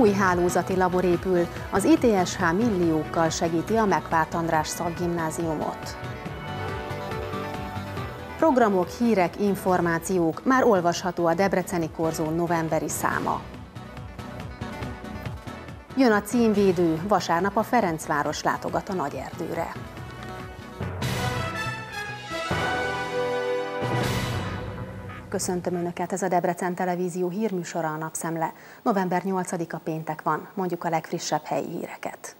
Új hálózati labor épül, az ITSH milliókkal segíti a Megvárt András szakgimnáziumot. Programok, hírek, információk, már olvasható a Debreceni Korzó novemberi száma. Jön a címvédő, vasárnap a Ferencváros látogat a Nagyerdőre. Köszöntöm Önöket, ez a Debrecen Televízió hírműsora a Napszemle. November 8-a péntek van, mondjuk a legfrissebb helyi híreket.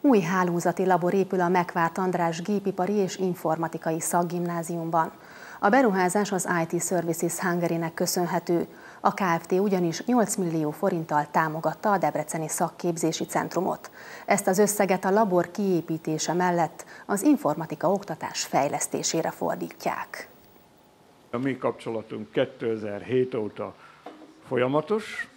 Új hálózati labor épül a Megvárt András Gépipari és Informatikai Szakgimnáziumban. A beruházás az IT Services Hungary-nek köszönhető. A KFT ugyanis 8 millió forinttal támogatta a Debreceni Szakképzési Centrumot. Ezt az összeget a labor kiépítése mellett az informatika oktatás fejlesztésére fordítják. A mi kapcsolatunk 2007 óta folyamatos,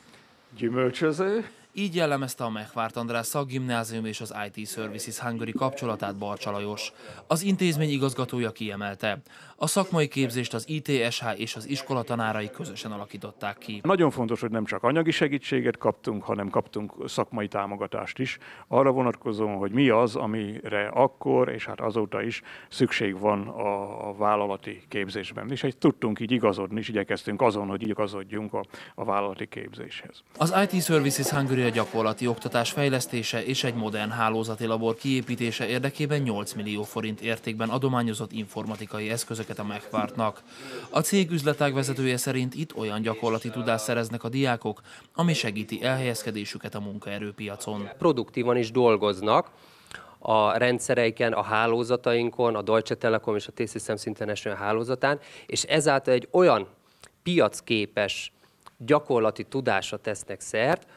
gyümölcsöző, így jellemezte a Megvárt András szakgimnázium és az IT Services Hungary kapcsolatát Barcsa Lajos. Az intézmény igazgatója kiemelte. A szakmai képzést az ITSH és az iskola tanárai közösen alakították ki. Nagyon fontos, hogy nem csak anyagi segítséget kaptunk, hanem kaptunk szakmai támogatást is. Arra vonatkozóan, hogy mi az, amire akkor és hát azóta is szükség van a, vállalati képzésben. És egy tudtunk így igazodni, és igyekeztünk azon, hogy igazodjunk a, a vállalati képzéshez. Az IT Services Hungary a gyakorlati oktatás fejlesztése és egy modern hálózati labor kiépítése érdekében 8 millió forint értékben adományozott informatikai eszközöket a megvártnak. A cég üzletág vezetője szerint itt olyan gyakorlati tudást szereznek a diákok, ami segíti elhelyezkedésüket a munkaerőpiacon. Produktívan is dolgoznak, a rendszereiken, a hálózatainkon, a Deutsche Telekom és a T-Systems International hálózatán, és ezáltal egy olyan piacképes gyakorlati tudásra tesznek szert,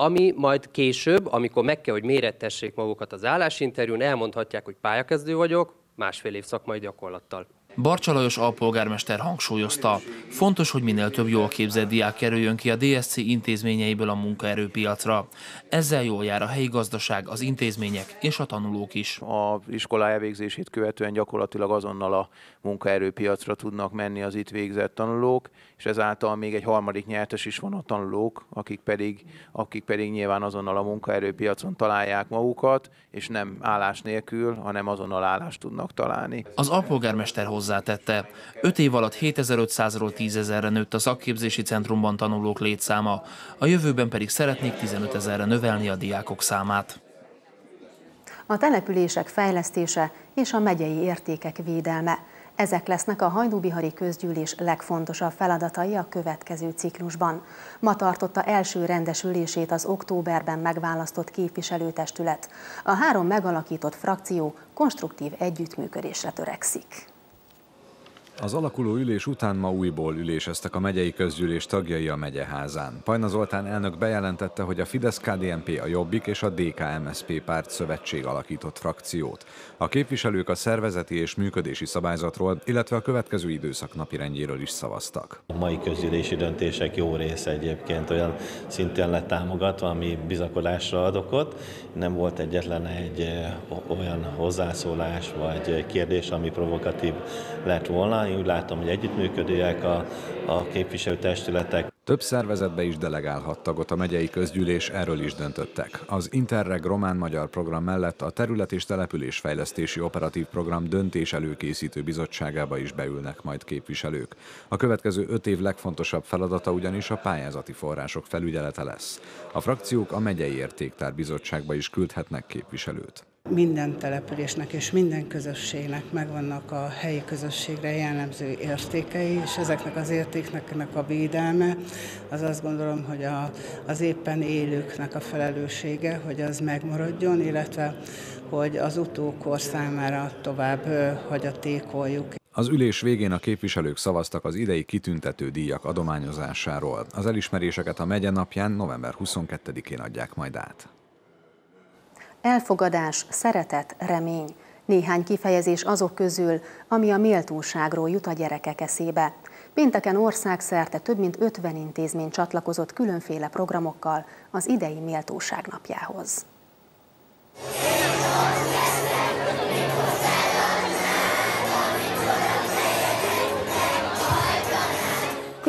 ami majd később, amikor meg kell, hogy mérettessék magukat az állásinterjún, elmondhatják, hogy pályakezdő vagyok, másfél év szakmai gyakorlattal. Barcsa Lajos alpolgármester hangsúlyozta, fontos, hogy minél több jól képzett diák kerüljön ki a DSC intézményeiből a munkaerőpiacra. Ezzel jól jár a helyi gazdaság, az intézmények és a tanulók is. A iskola elvégzését követően gyakorlatilag azonnal a munkaerőpiacra tudnak menni az itt végzett tanulók, és ezáltal még egy harmadik nyertes is van a tanulók, akik pedig, akik pedig nyilván azonnal a munkaerőpiacon találják magukat, és nem állás nélkül, hanem azonnal állást tudnak találni. Az alpolgármester hozzátette, 5 év alatt 7500-ról 10 ezerre nőtt a szakképzési centrumban tanulók létszáma, a jövőben pedig szeretnék 15 ezerre növelni a diákok számát. A települések fejlesztése és a megyei értékek védelme – ezek lesznek a Hajdúbihari Közgyűlés legfontosabb feladatai a következő ciklusban. Ma tartotta első rendesülését az októberben megválasztott képviselőtestület. A három megalakított frakció konstruktív együttműködésre törekszik. Az alakuló ülés után ma újból üléseztek a megyei közgyűlés tagjai a megyeházán. Pajna Zoltán elnök bejelentette, hogy a Fidesz-KDNP, a Jobbik és a DK-MSP párt szövetség alakított frakciót. A képviselők a szervezeti és működési szabályzatról, illetve a következő időszak napirendjéről is szavaztak. A mai közgyűlési döntések jó része egyébként olyan szintén lett támogatva, ami bizakodásra ad okot. Nem volt egyetlen egy eh, olyan hozzászólás vagy kérdés, ami provokatív lett volna én úgy látom, hogy együttműködőek a, a képviselőtestületek. Több szervezetbe is delegálhat tagot a megyei közgyűlés, erről is döntöttek. Az Interreg román-magyar program mellett a terület és településfejlesztési operatív program döntés előkészítő bizottságába is beülnek majd képviselők. A következő öt év legfontosabb feladata ugyanis a pályázati források felügyelete lesz. A frakciók a megyei értéktár bizottságba is küldhetnek képviselőt minden településnek és minden közösségnek megvannak a helyi közösségre jellemző értékei, és ezeknek az értéknek a védelme, az azt gondolom, hogy a, az éppen élőknek a felelőssége, hogy az megmaradjon, illetve hogy az utókor számára tovább hagyatékoljuk. Az ülés végén a képviselők szavaztak az idei kitüntető díjak adományozásáról. Az elismeréseket a megye napján november 22-én adják majd át. Elfogadás, szeretet, remény. Néhány kifejezés azok közül, ami a méltóságról jut a gyerekek eszébe. Pénteken országszerte több mint 50 intézmény csatlakozott különféle programokkal az idei méltóság napjához.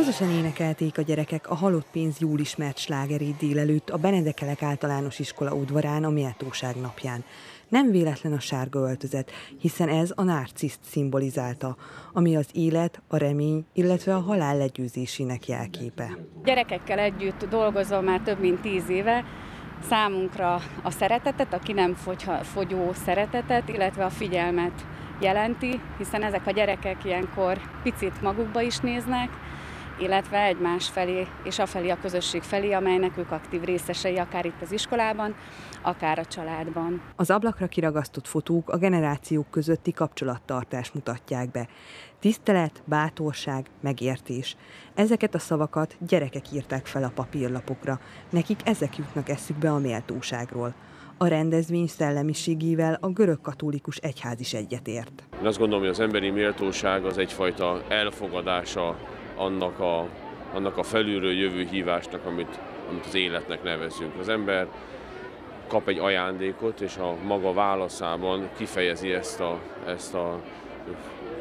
Közösen énekelték a gyerekek a Halott pénz jól ismert slágerét délelőtt a Benedekelek általános iskola udvarán a Méltóság napján. Nem véletlen a sárga öltözet, hiszen ez a narciszt szimbolizálta, ami az élet, a remény, illetve a halál legyőzésének jelképe. Gyerekekkel együtt dolgozom már több mint tíz éve, számunkra a szeretetet, a ki nem fogyó szeretetet, illetve a figyelmet jelenti, hiszen ezek a gyerekek ilyenkor picit magukba is néznek, illetve egymás felé és afelé a közösség felé, amelynek ők aktív részesei, akár itt az iskolában, akár a családban. Az ablakra kiragasztott fotók a generációk közötti kapcsolattartást mutatják be. Tisztelet, bátorság, megértés. Ezeket a szavakat gyerekek írták fel a papírlapokra. Nekik ezek jutnak eszükbe a méltóságról. A rendezvény szellemiségével a görög katolikus egyház is egyetért. Én azt gondolom, hogy az emberi méltóság az egyfajta elfogadása annak a, annak a felülről jövő hívásnak, amit, amit az életnek nevezünk. Az ember kap egy ajándékot, és a maga válaszában kifejezi ezt a, ezt a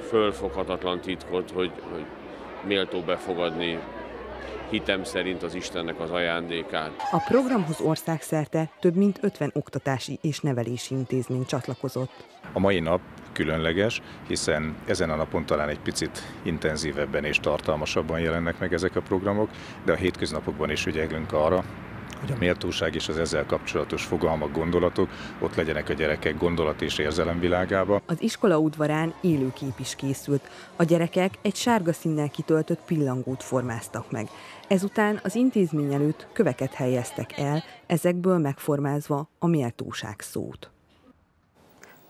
fölfoghatatlan titkot, hogy, hogy méltó befogadni hitem szerint az Istennek az ajándékát. A programhoz országszerte több mint 50 oktatási és nevelési intézmény csatlakozott. A mai nap különleges, hiszen ezen a napon talán egy picit intenzívebben és tartalmasabban jelennek meg ezek a programok, de a hétköznapokban is ügyelünk arra, hogy a méltóság és az ezzel kapcsolatos fogalmak, gondolatok ott legyenek a gyerekek gondolat és érzelemvilágába. Az iskola udvarán élőkép is készült. A gyerekek egy sárga színnel kitöltött pillangót formáztak meg. Ezután az intézmény előtt köveket helyeztek el, ezekből megformázva a méltóság szót.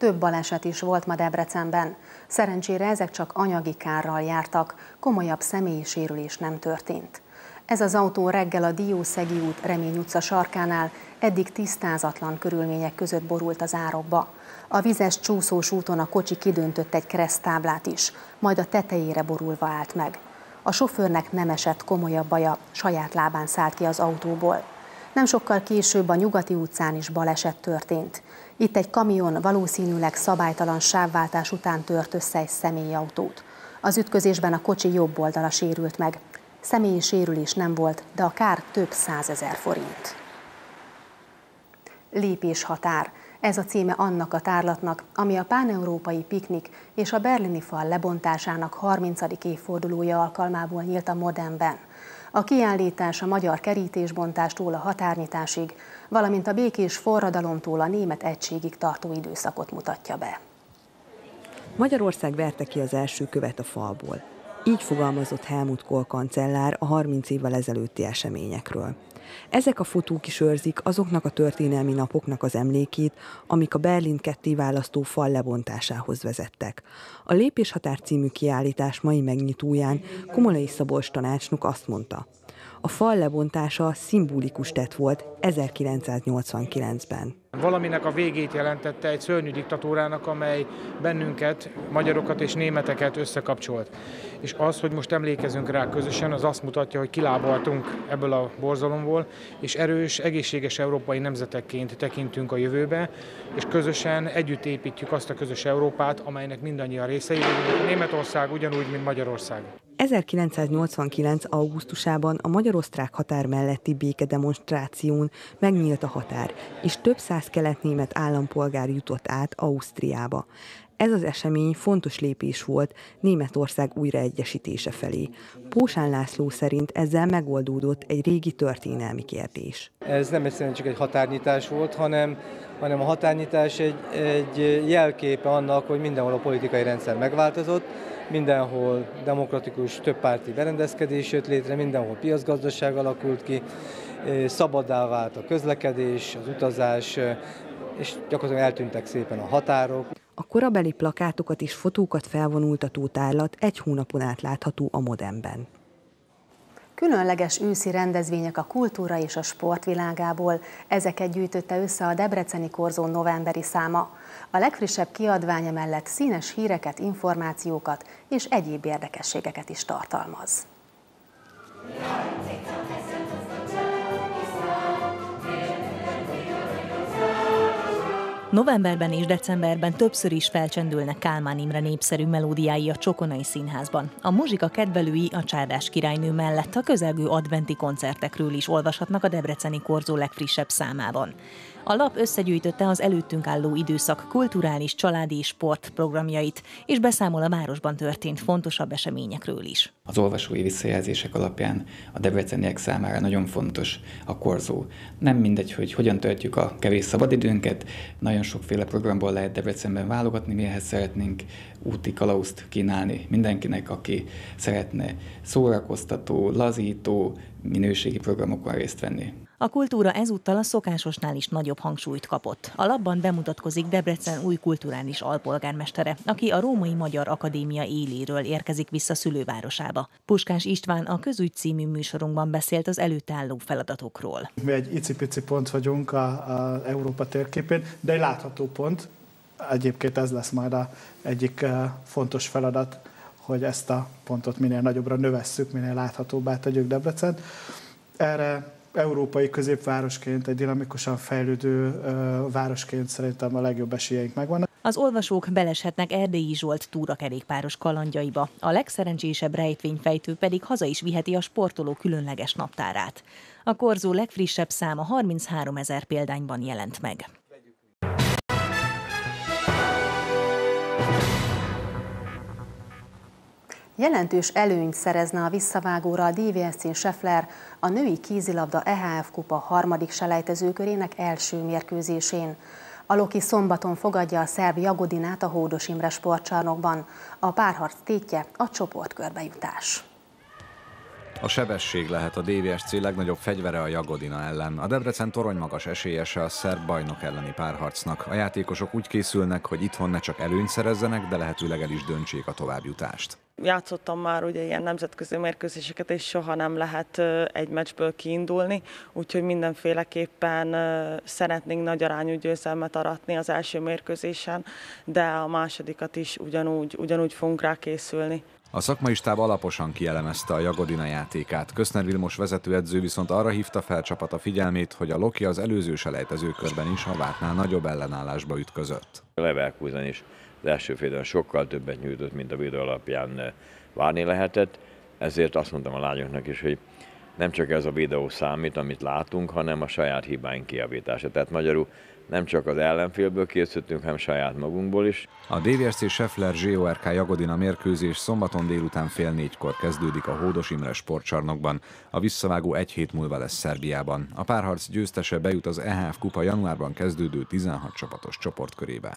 Több baleset is volt ma Debrecenben. Szerencsére ezek csak anyagi kárral jártak, komolyabb személyi sérülés nem történt. Ez az autó reggel a Diószegi út Remény utca sarkánál eddig tisztázatlan körülmények között borult az árokba. A vizes csúszós úton a kocsi kidöntött egy keresztáblát is, majd a tetejére borulva állt meg. A sofőrnek nem esett komolyabb baja, saját lábán szállt ki az autóból. Nem sokkal később a Nyugati utcán is baleset történt. Itt egy kamion valószínűleg szabálytalan sávváltás után tört össze egy személyautót. Az ütközésben a kocsi jobb oldala sérült meg. Személyi sérülés nem volt, de a kár több százezer forint. Lépés határ. Ez a címe annak a tárlatnak, ami a páneurópai piknik és a berlini fal lebontásának 30. évfordulója alkalmából nyílt a Modernben. A kiállítás a magyar kerítésbontástól a határnyitásig, valamint a békés forradalomtól a német egységig tartó időszakot mutatja be. Magyarország verte ki az első követ a falból. Így fogalmazott Helmut Kohl kancellár a 30 évvel ezelőtti eseményekről. Ezek a fotók is őrzik azoknak a történelmi napoknak az emlékét, amik a Berlin ketté választó fal lebontásához vezettek. A Lépéshatár című kiállítás mai megnyitóján Komolai Szabolcs tanácsnok azt mondta, a fal lebontása szimbolikus tett volt 1989-ben. Valaminek a végét jelentette egy szörnyű diktatúrának, amely bennünket, magyarokat és németeket összekapcsolt. És az, hogy most emlékezünk rá közösen, az azt mutatja, hogy kilábaltunk ebből a borzalomból, és erős, egészséges európai nemzetekként tekintünk a jövőbe, és közösen együtt építjük azt a közös Európát, amelynek mindannyian részei vagyunk. Németország ugyanúgy, mint Magyarország. 1989. augusztusában a magyar-osztrák határ melletti békedemonstráción megnyílt a határ, és több száz kelet-német állampolgár jutott át Ausztriába. Ez az esemény fontos lépés volt Németország újraegyesítése felé. Pósán László szerint ezzel megoldódott egy régi történelmi kérdés. Ez nem egyszerűen csak egy határnyitás volt, hanem, hanem a határnyitás egy, egy jelképe annak, hogy mindenhol a politikai rendszer megváltozott, mindenhol demokratikus többpárti berendezkedés jött létre, mindenhol piacgazdaság alakult ki, szabadá vált a közlekedés, az utazás, és gyakorlatilag eltűntek szépen a határok. A korabeli plakátokat és fotókat felvonultató tárlat egy hónapon át látható a Modemben. Különleges őszi rendezvények a kultúra és a sport világából. Ezeket gyűjtötte össze a Debreceni Korzó novemberi száma. A legfrissebb kiadványa mellett színes híreket, információkat és egyéb érdekességeket is tartalmaz. Novemberben és decemberben többször is felcsendülnek Kálmán Imre népszerű melódiái a Csokonai Színházban. A muzsika kedvelői a Csárdás királynő mellett a közelgő adventi koncertekről is olvashatnak a Debreceni Korzó legfrissebb számában. A lap összegyűjtötte az előttünk álló időszak kulturális, családi és sport programjait, és beszámol a városban történt fontosabb eseményekről is. Az olvasói visszajelzések alapján a debreceniek számára nagyon fontos a korzó. Nem mindegy, hogy hogyan töltjük a kevés szabadidőnket, nagyon sokféle programból lehet Debrecenben válogatni, mihez szeretnénk úti kalauzt kínálni mindenkinek, aki szeretne szórakoztató, lazító, minőségi programokon részt venni. A kultúra ezúttal a szokásosnál is nagyobb hangsúlyt kapott. A labban bemutatkozik Debrecen új kulturális alpolgármestere, aki a Római Magyar Akadémia éléről érkezik vissza szülővárosába. Puskás István a Közügy című műsorunkban beszélt az előtt álló feladatokról. Mi egy icipici pont vagyunk a, a Európa térképén, de egy látható pont. Egyébként ez lesz majd a egyik eh, fontos feladat, hogy ezt a pontot minél nagyobbra növesszük, minél láthatóbbá tegyük Debrecen. Erre európai középvárosként, egy dinamikusan fejlődő városként szerintem a legjobb esélyeink megvannak. Az olvasók beleshetnek Erdélyi Zsolt túrakerékpáros kalandjaiba. A legszerencsésebb rejtvényfejtő pedig haza is viheti a sportoló különleges naptárát. A korzó legfrissebb száma 33 ezer példányban jelent meg. Jelentős előnyt szerezne a visszavágóra a DVSC Scheffler a női kézilabda EHF kupa harmadik selejtezőkörének első mérkőzésén. A Loki szombaton fogadja a szerb Jagodinát a Hódos Imre sportcsarnokban. A párharc tétje a csoportkörbe jutás. A sebesség lehet a DVSC legnagyobb fegyvere a Jagodina ellen. A Debrecen torony magas esélyese a szerb bajnok elleni párharcnak. A játékosok úgy készülnek, hogy itthon ne csak előnyt szerezzenek, de lehetőleg el is döntsék a továbbjutást. Játszottam már ugye ilyen nemzetközi mérkőzéseket, és soha nem lehet egy meccsből kiindulni, úgyhogy mindenféleképpen szeretnénk nagy arányú győzelmet aratni az első mérkőzésen, de a másodikat is ugyanúgy, ugyanúgy fogunk rá készülni. A szakmai stáb alaposan kielemezte a Jagodina játékát. Köszner Vilmos vezetőedző viszont arra hívta fel csapata figyelmét, hogy a Loki az előző selejtezőkörben is a vártnál nagyobb ellenállásba ütközött. A Leverkusen is az első félben sokkal többet nyújtott, mint a videó alapján eh, várni lehetett, ezért azt mondtam a lányoknak is, hogy nem csak ez a videó számít, amit látunk, hanem a saját hibáink kiavítása. Tehát magyarul nem csak az ellenfélből készültünk, hanem saját magunkból is. A DVSC Scheffler GORK Jagodina mérkőzés szombaton délután fél négykor kezdődik a Hódos Imre sportcsarnokban. A visszavágó egy hét múlva lesz Szerbiában. A párharc győztese bejut az EHF kupa januárban kezdődő 16 csapatos csoportkörébe.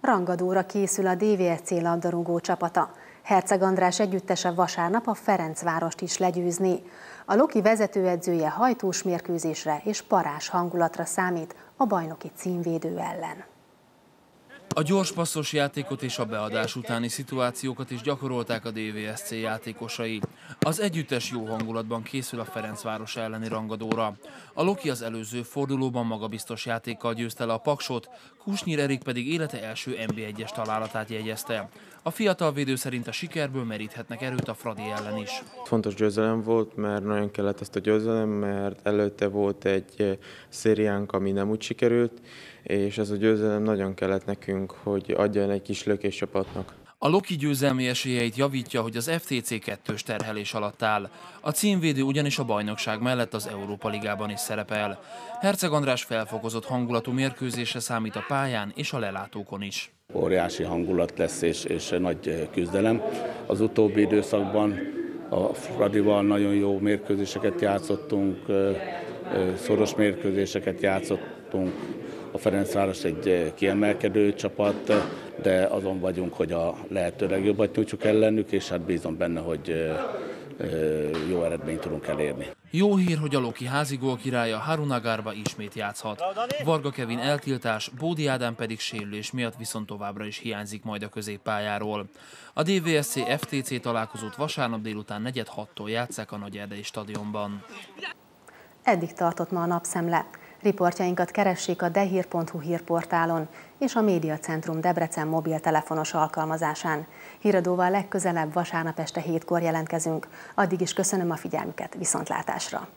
Rangadóra készül a DVSC labdarúgó csapata. Herceg András együttese vasárnap a Ferencvárost is legyőzni. A Loki vezetőedzője hajtós mérkőzésre és parás hangulatra számít a bajnoki címvédő ellen. A gyors passzos játékot és a beadás utáni szituációkat is gyakorolták a DVSC játékosai. Az együttes jó hangulatban készül a Ferencváros elleni rangadóra. A Loki az előző fordulóban magabiztos játékkal győzte le a Paksot, Kusnyir Erik pedig élete első NB1-es találatát jegyezte. A fiatal védő szerint a sikerből meríthetnek erőt a Fradi ellen is. Fontos győzelem volt, mert nagyon kellett ezt a győzelem, mert előtte volt egy eh, szériánk, ami nem úgy sikerült, és ez a győzelem nagyon kellett nekünk, hogy adjon egy kis lökés csapatnak. A Loki győzelmi esélyeit javítja, hogy az FTC kettős terhelés alatt áll. A címvédő ugyanis a bajnokság mellett az Európa Ligában is szerepel. Herceg András felfokozott hangulatú mérkőzésre számít a pályán és a lelátókon is. Óriási hangulat lesz és, és nagy küzdelem. Az utóbbi időszakban a Fradival nagyon jó mérkőzéseket játszottunk, szoros mérkőzéseket játszottunk, a Ferencváros egy kiemelkedő csapat, de azon vagyunk, hogy a lehető legjobbat tudjuk ellenük, és hát bízom benne, hogy jó eredményt tudunk elérni. Jó hír, hogy a Loki házigól királya Harunagárba ismét játszhat. Varga Kevin eltiltás, Bódi Ádám pedig sérülés miatt viszont továbbra is hiányzik majd a középpályáról. A DVSC FTC találkozót vasárnap délután 4-6-tól játszák a Nagy Erdei stadionban. Eddig tartott ma a napszemle. Riportjainkat keressék a dehír.hu hírportálon és a Médiacentrum Debrecen mobiltelefonos alkalmazásán. Híradóval legközelebb vasárnap este hétkor jelentkezünk. Addig is köszönöm a figyelmüket, viszontlátásra!